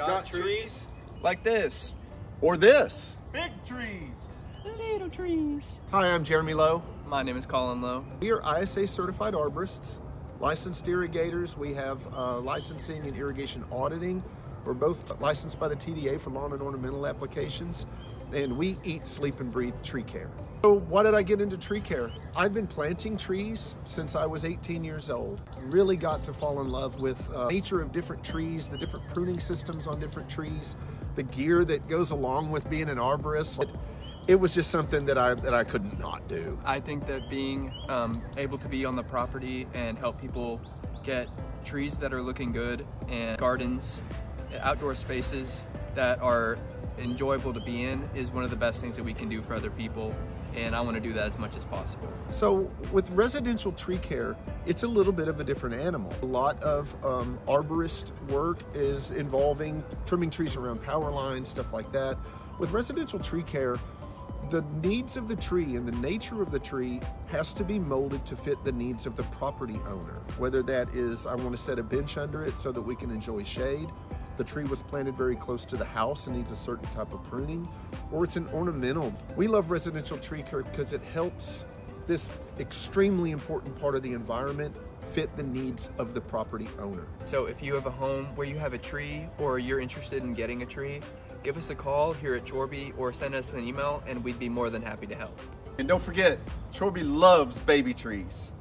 Got, Got trees like this. or this. Big trees. Little trees. Hi, I'm Jeremy Lowe. My name is Colin Lowe. We are ISA certified arborists, licensed irrigators. We have uh, licensing and irrigation auditing. We're both licensed by the TDA for lawn and ornamental applications, and we eat, sleep, and breathe tree care. So, why did I get into tree care? I've been planting trees since I was 18 years old. Really got to fall in love with uh, nature of different trees, the different pruning systems on different trees, the gear that goes along with being an arborist. It, it was just something that I that I could not do. I think that being um, able to be on the property and help people get trees that are looking good and gardens, outdoor spaces that are enjoyable to be in is one of the best things that we can do for other people. And I want to do that as much as possible. So with residential tree care, it's a little bit of a different animal. A lot of um, arborist work is involving trimming trees around power lines, stuff like that. With residential tree care, the needs of the tree and the nature of the tree has to be molded to fit the needs of the property owner. Whether that is, I want to set a bench under it so that we can enjoy shade, the tree was planted very close to the house and needs a certain type of pruning, or it's an ornamental. We love residential tree care because it helps this extremely important part of the environment fit the needs of the property owner. So if you have a home where you have a tree or you're interested in getting a tree, give us a call here at Chorbie or send us an email and we'd be more than happy to help. And don't forget, Chorbie loves baby trees.